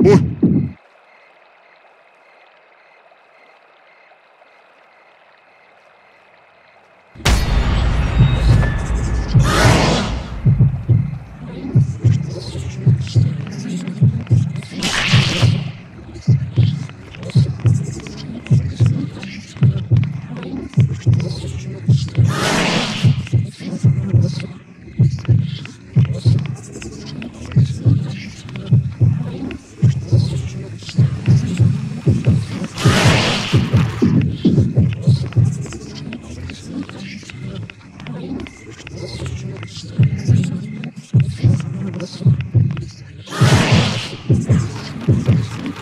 Boy.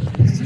gracias.